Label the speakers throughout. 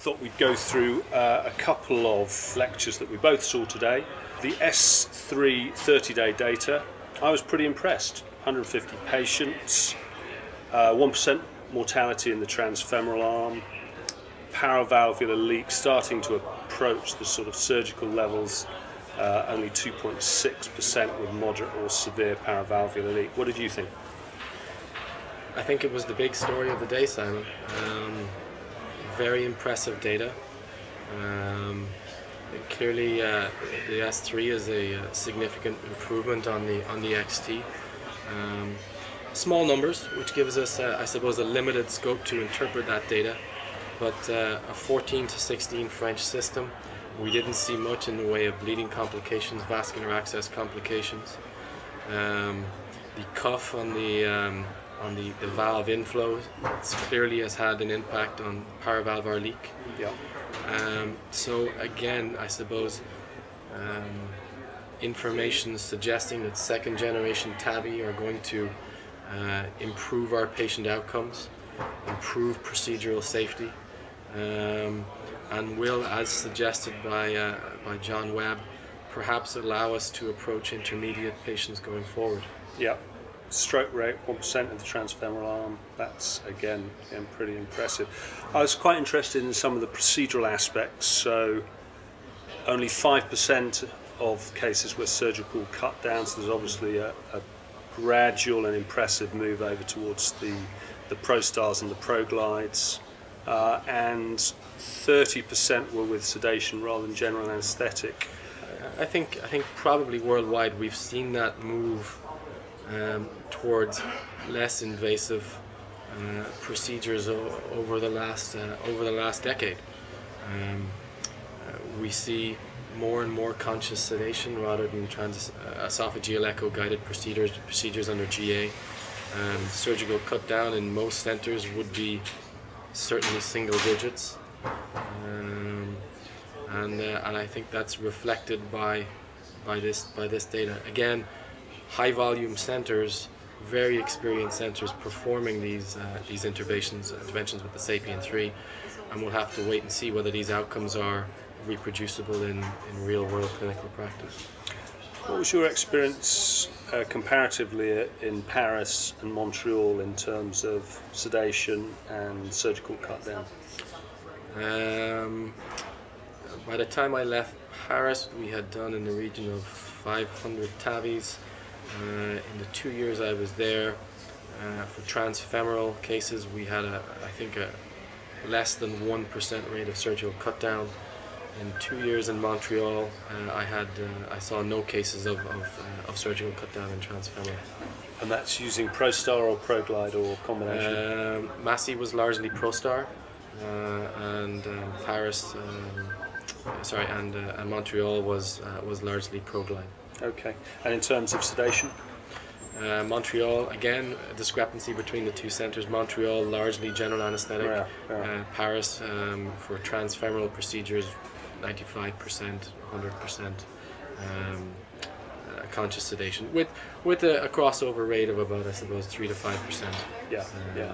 Speaker 1: thought we'd go through uh, a couple of lectures that we both saw today. The S3 30 day data, I was pretty impressed. 150 patients, uh, 1% mortality in the transfemoral arm, paravalvular leak starting to approach the sort of surgical levels, uh, only 2.6% with moderate or severe paravalvular leak. What did you think?
Speaker 2: I think it was the big story of the day, Simon. Um, very impressive data. Um, clearly, uh, the S3 is a, uh, significant improvement on the on the XT. Um, small numbers, which gives us, uh, I suppose, a limited scope to interpret that data. But uh, a 14 to 16 French system, we didn't see much in the way of bleeding complications, vascular access complications. Um, the cuff on the um, on the, the valve inflow clearly has had an impact on paravalvular leak.
Speaker 1: Yeah.
Speaker 2: Um, so again, I suppose um, information suggesting that second generation TAVI are going to uh, improve our patient outcomes, improve procedural safety, um, and will, as suggested by, uh, by John Webb, perhaps allow us to approach intermediate patients going forward.
Speaker 1: Yeah. Stroke rate, 1% of the transfemoral arm. That's, again, again, pretty impressive. I was quite interested in some of the procedural aspects. So, only 5% of cases were surgical cut down, so there's obviously a, a gradual and impressive move over towards the, the ProStars and the ProGlides. Uh, and 30% were with sedation rather than general anesthetic.
Speaker 2: I think I think probably worldwide we've seen that move um, towards less invasive uh, procedures over the last uh, over the last decade. Um, uh, we see more and more conscious sedation rather than trans uh, esophageal echo guided procedures procedures under GA. Um, surgical cut down in most centers would be certainly single digits. Um, and uh, and I think that's reflected by by this by this data. Again, high volume centers, very experienced centers performing these uh, these interventions interventions with the Sapien 3, and we'll have to wait and see whether these outcomes are reproducible in, in real world clinical practice.
Speaker 1: What was your experience uh, comparatively in Paris and Montreal in terms of sedation and surgical cut down?
Speaker 2: Um, by the time I left Paris, we had done in the region of 500 TAVIs. Uh, in the two years I was there, uh, for transfemoral cases, we had a, I think, a less than 1% rate of surgical cut down. In two years in Montreal, uh, I had uh, I saw no cases of, of, uh, of surgical cut down in transfemoral.
Speaker 1: And that's using ProStar or ProGlide or combination?
Speaker 2: Um, Massy was largely ProStar, uh, and um, Paris, um, sorry, and, uh, and Montreal was uh, was largely ProGlide.
Speaker 1: Okay. And in terms of sedation?
Speaker 2: Uh, Montreal, again, a discrepancy between the two centres. Montreal, largely general anaesthetic.
Speaker 1: Yeah, yeah.
Speaker 2: Uh, Paris, um, for transfemoral procedures, 95%, 100% um, uh, conscious sedation, with with a, a crossover rate of about, I suppose, 3 to 5%.
Speaker 1: Yeah,
Speaker 2: Um,
Speaker 1: yeah.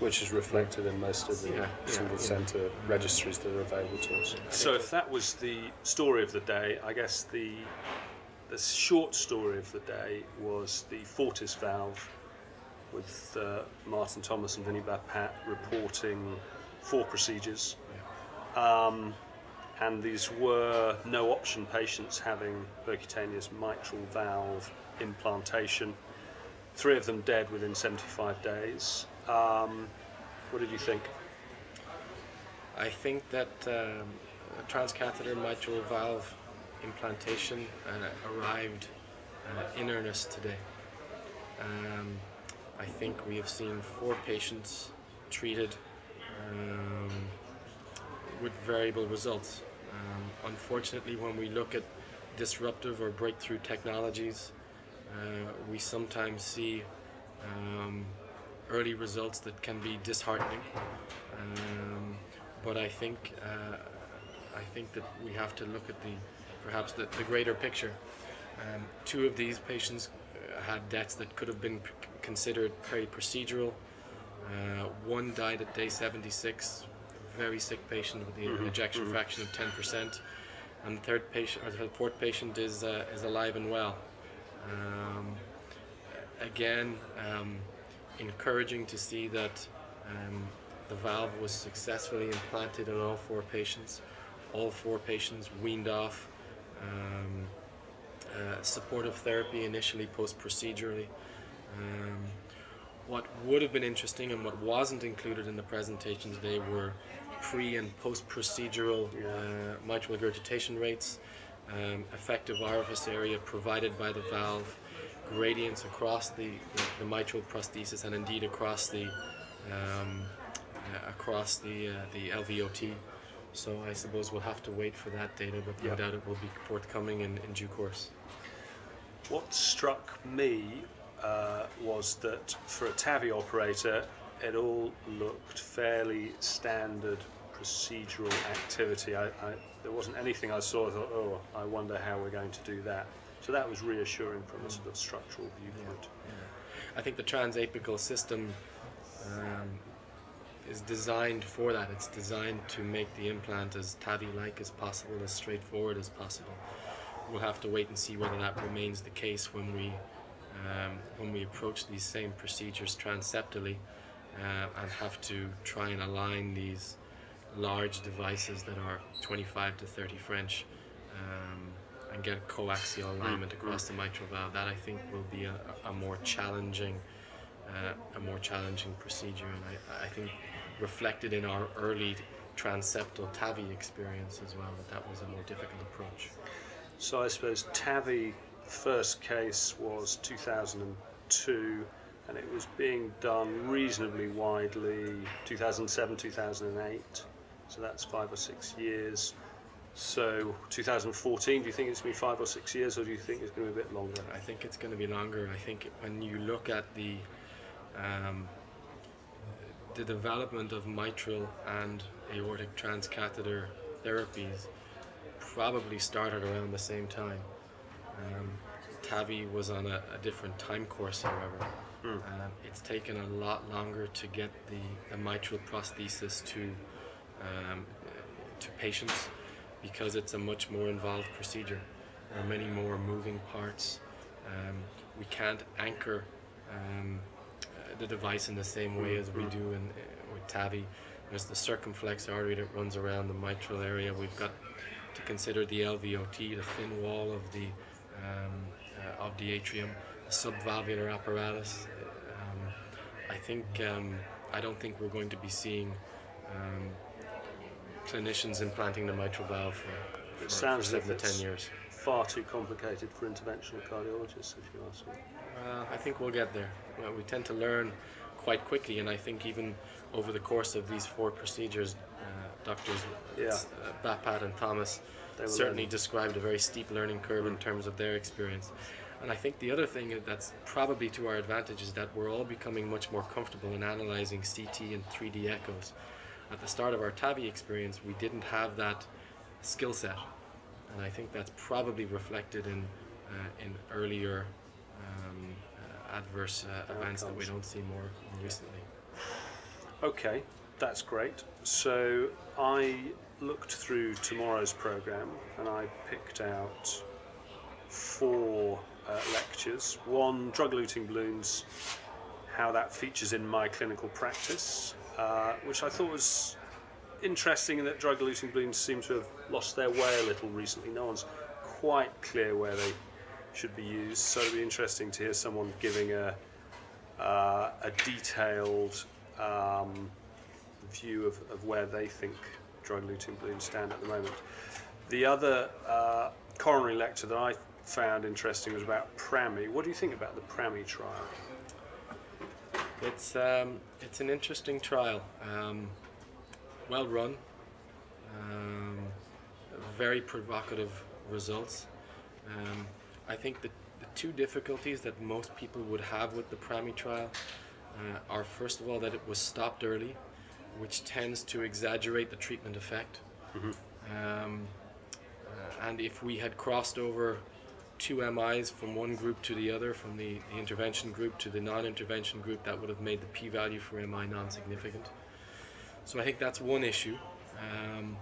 Speaker 1: Which is reflected in most of the
Speaker 2: Yeah, yeah,
Speaker 1: single
Speaker 2: yeah.
Speaker 1: centre registries that are available to us. So if that was the story of the day, I guess the the short story of the day was the Fortis valve with uh, Martin Thomas and Vinny Bapat reporting four procedures. Um, and these were no option patients having percutaneous mitral valve implantation. Three of them dead within 75 days. Um, what did you think?
Speaker 2: I think that um, transcatheter mitral valve implantation arrived uh, in earnest today. Um, I think we have seen four patients treated um, with variable results. Um, unfortunately, when we look at disruptive or breakthrough technologies, uh, we sometimes see um, early results that can be disheartening. Um, but I think uh, I think that we have to look at the perhaps the, the greater picture. Um, two of these patients uh, had deaths that could have been considered peri-procedural. Uh, one died at day 76, very sick patient with the mm-hmm. ejection mm-hmm. fraction of 10%, and the third patient or the fourth patient is uh, is alive and well. Um, again, um, encouraging to see that um, the valve was successfully implanted in all four patients. All four patients weaned off um, uh, supportive therapy initially post procedurally. Um, what would have been interesting and what wasn't included in the presentation today were pre and post procedural uh, mitral regurgitation rates, um, effective orifice area provided by the valve, gradients across the, the, the mitral prosthesis and indeed across the um, uh, across the uh, the LVOT. So I suppose we'll have to wait for that data, but no doubt it will be forthcoming in, in due course.
Speaker 1: What struck me uh, was that for a TAVI operator, it all looked fairly standard procedural activity. I, I, there wasn't anything I saw. I thought, oh, I wonder how we're going to do that. So that was reassuring from a sort of structural viewpoint. Yeah,
Speaker 2: yeah. I think the transapical system um, is designed for that. It's designed to make the implant as TAVI-like as possible, as straightforward as possible. We'll have to wait and see whether that remains the case when we um, when we approach these same procedures transeptally uh, and have to try and align these large devices that are 25 to 30 French um, and get coaxial alignment across the mitral valve. That I think will be a, a more challenging, uh, a more challenging procedure, and I, I think reflected in our early transeptal TAVI experience as well. That that was a more difficult approach.
Speaker 1: So I suppose TAVI first case was 2002 and it was being done reasonably widely 2007 2008 so that's five or six years so 2014 do you think it's going to be five or six years or do you think it's going to be a bit longer
Speaker 2: i think it's going to be longer i think when you look at the um, the development of mitral and aortic transcatheter therapies probably started around the same time um, TAVI was on a, a, different time course, however. Mm. Um, it's taken a lot longer to get the, the mitral prosthesis to um, to patients because it's a much more involved procedure. There are many more moving parts. Um, we can't anchor um, the device in the same way as we hmm. do in, uh, with TAVI. There's the circumflex artery that runs around the mitral area. We've got to consider the LVOT, the thin wall of the um, uh, of the atrium, the subvalvular apparatus. Um, I think um, I don't think we're going to be seeing um, clinicians implanting the mitral valve for, for, sounds for seven to ten years.
Speaker 1: Far too complicated for interventional cardiologists, if you ask me.
Speaker 2: Uh, I think we'll get there. Well, we tend to learn quite quickly, and I think even over the course of these four procedures, uh, doctors yeah. uh, Bapat and Thomas certainly learning. described a very steep learning curve mm. in terms of their experience. And I think the other thing that's probably to our advantage is that we're all becoming much more comfortable in analyzing CT and 3D echoes. At the start of our TAVI experience, we didn't have that skill set. And I think that's probably reflected in, uh, in earlier um, uh, adverse uh, events that we don't see more recently.
Speaker 1: Okay, that's great. So I looked through tomorrow's program and I picked out four uh, lectures. One, drug-eluting balloons, how that features in my clinical practice, uh, which I thought was interesting in that drug-eluting balloons seem to have lost their way a little recently. No one's quite clear where they should be used, so it'd be interesting to hear someone giving a, uh, a detailed um, view of, of where they think drug-eluting balloons stand at the moment. The other uh, coronary lecture that I found interesting was about PRAMI. What do you think about the PRAMI trial?
Speaker 2: It's um, it's an interesting trial, um, well run, um, very provocative results. Um, I think the, the two difficulties that most people would have with the PRAMI trial uh, are first of all that it was stopped early, which tends to exaggerate the treatment effect. Mm-hmm. Um, uh, and if we had crossed over two MIs from one group to the other, from the, the intervention group to the non-intervention group, that would have made the p-value for MI non-significant. So I think that's one issue. Um,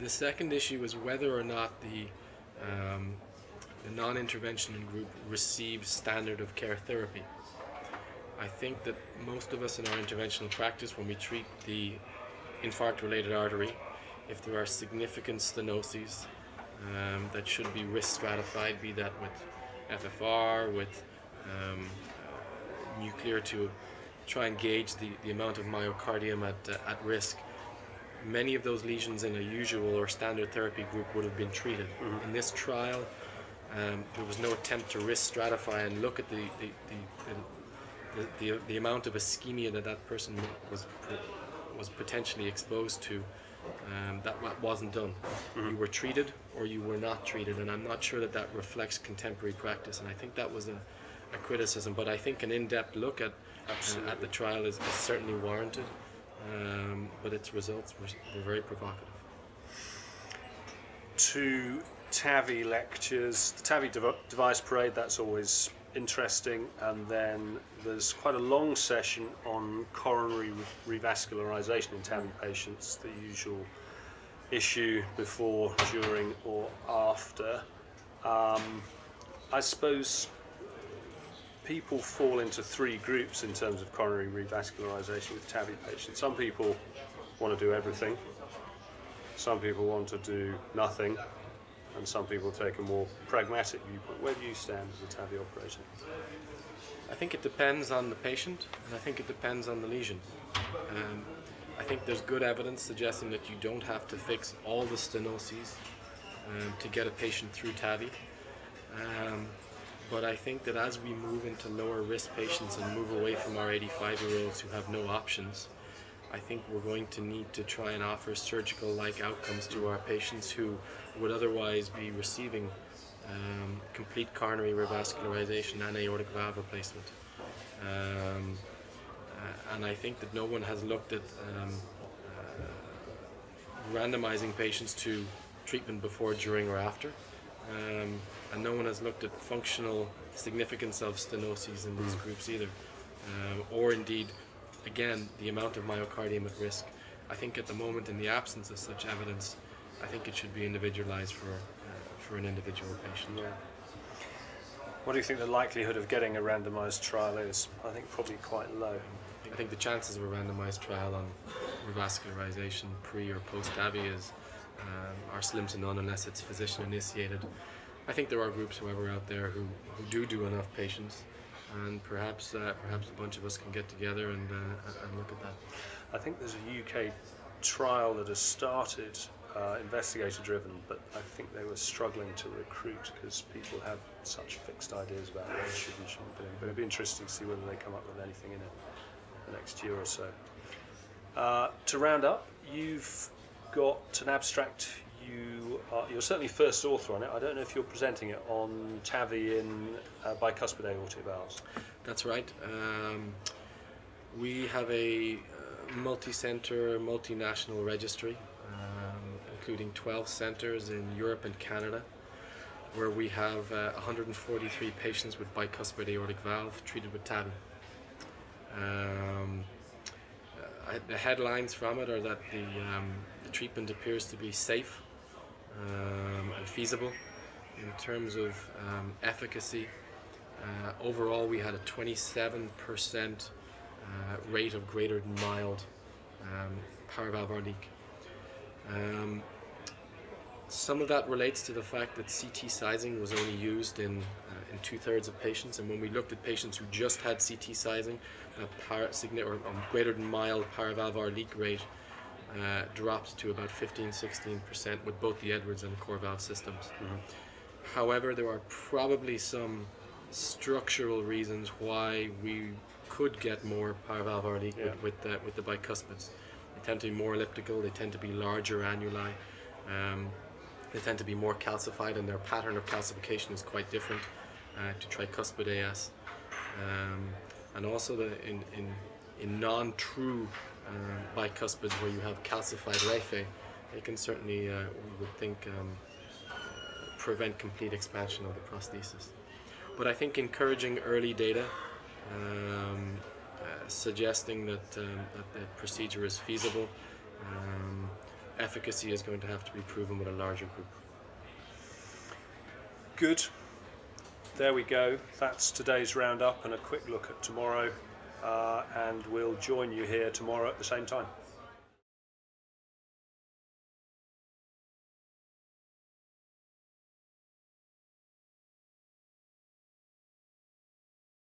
Speaker 2: the second issue is whether or not the, um, the non-intervention group receives standard of care therapy. I think that most of us in our interventional practice, when we treat the infarct-related artery, if there are significant stenoses um, that should be risk stratified, be that with FFR, with um, uh, nuclear to try and gauge the, the amount of myocardium at, uh, at risk, many of those lesions in a usual or standard therapy group would have been treated. Mm-hmm. In this trial, um, there was no attempt to risk stratify and look at the, the, the, the, the, the amount of ischemia that that person was, was potentially exposed to. Um, that wasn't done. Mm-hmm. You were treated or you were not treated, and I'm not sure that that reflects contemporary practice. And I think that was a, a criticism. But I think an in-depth look at uh, at the trial is, is certainly warranted um, but its results were, were very provocative.
Speaker 1: Two TAVI lectures, the TAVI dev- device parade, that's always interesting, and then there's quite a long session on coronary re- revascularization in TAVI patients, the usual issue before, during, or after. Um, I suppose people fall into three groups in terms of coronary revascularization with TAVI patients. Some people want to do everything, some people want to do nothing, and some people take a more pragmatic viewpoint. Where do you stand as a TAVI operator?
Speaker 2: I think it depends on the patient, and I think it depends on the lesion. Um, I think there's good evidence suggesting that you don't have to fix all the stenoses um, to get a patient through TAVI. Um, but I think that as we move into lower risk patients and move away from our 85 year olds who have no options, I think we're going to need to try and offer surgical like outcomes to our patients who would otherwise be receiving um, complete coronary revascularization and aortic valve replacement. Um, uh, and I think that no one has looked at um, uh, randomizing patients to treatment before, during, or after. Um, and no one has looked at functional significance of stenoses in these mm. groups either, um, or indeed, again, the amount of myocardium at risk. I think at the moment, in the absence of such evidence, I think it should be individualized for uh, for an individual patient.
Speaker 1: Yeah. What do you think the likelihood of getting a randomized trial is? I think probably quite low.
Speaker 2: I think the chances of a randomized trial on revascularization pre or post TAVI is um, are slim to none unless it's physician initiated. I think there are groups, however, out there who, who do do enough patients, and perhaps uh, perhaps a bunch of us can get together and, uh, and look at that.
Speaker 1: I think there's a UK trial that has started, uh, investigator driven, but I think they were struggling to recruit because people have such fixed ideas about what they should and shouldn't. But it'd be interesting to see whether they come up with anything in it the next year or so. Uh, to round up, you've got an abstract. You are, you're certainly first author on it. I don't know if you're presenting it on TAVI in uh, bicuspid aortic valves.
Speaker 2: That's right. Um, we have a uh, multi-center, multinational registry, um, including 12 centers in Europe and Canada, where we have uh, 143 patients with bicuspid aortic valve treated with TAVI. Um, uh, the headlines from it are that the um, treatment appears to be safe um, and feasible in terms of um, efficacy. Uh, overall, we had a 27% uh, rate of greater than mild um, paravalvular leak. Um, some of that relates to the fact that CT sizing was only used in, uh, in two thirds of patients, and when we looked at patients who just had CT sizing, a para, or, um, greater than mild paravalvular leak rate uh, dropped to about 15 16% with both the Edwards and CoreValve systems. Mm-hmm. However, there are probably some structural reasons why we could get more paravalvular leak yeah. with, with, the, with the bicuspids. They tend to be more elliptical, they tend to be larger annuli, um, they tend to be more calcified, and their pattern of calcification is quite different uh, to tricuspid AS. Um, and also, the, in, in, in non true uh, bicuspids where you have calcified raphae, it can certainly, uh, we would think, um, uh, prevent complete expansion of the prosthesis. But I think encouraging early data, um, uh, suggesting that, um, that the procedure is feasible, um, efficacy is going to have to be proven with a larger group.
Speaker 1: Good there we go. That's today's roundup and a quick look at tomorrow. Uh, and we'll join you here tomorrow at the same time.